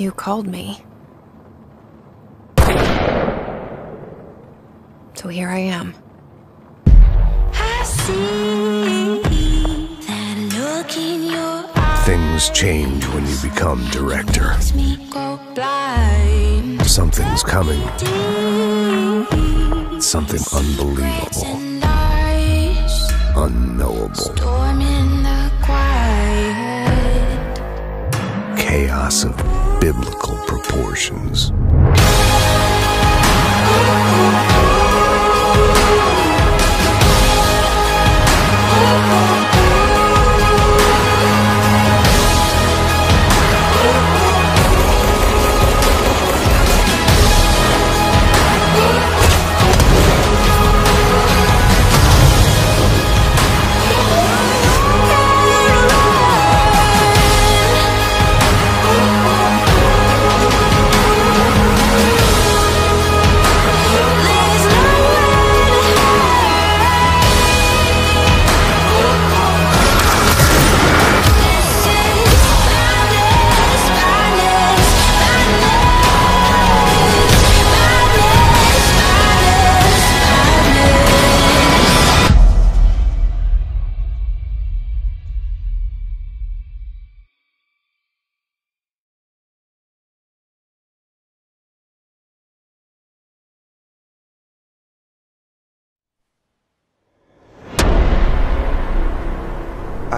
You called me. So here I am. I see that look in your eyes Things change when you become director. makes me go blind. Something's coming. Something unbelievable, unknowable. storm in the quiet. Chaos of biblical proportions.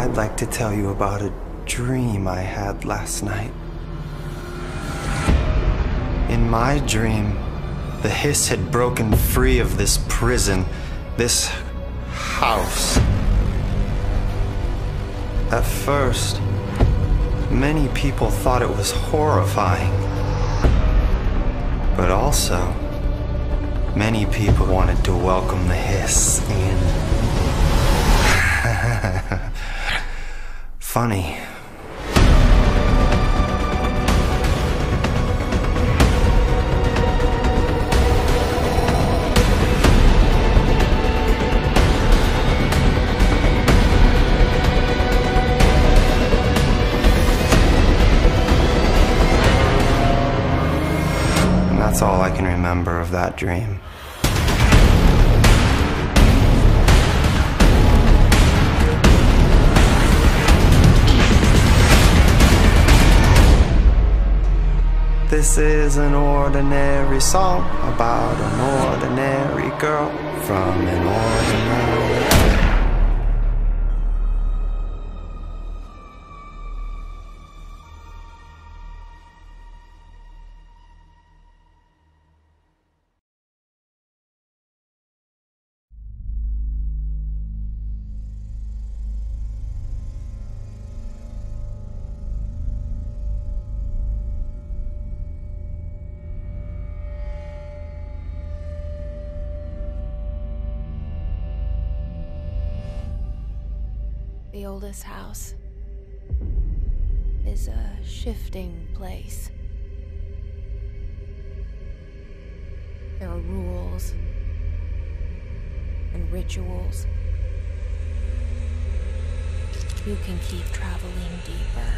I'd like to tell you about a dream I had last night. In my dream, the hiss had broken free of this prison, this house. At first, many people thought it was horrifying. But also, many people wanted to welcome the hiss in. Funny. That's all I can remember of that dream. This is an ordinary song about an ordinary girl from an ordinary. The oldest house is a shifting place. There are rules and rituals. You can keep traveling deeper.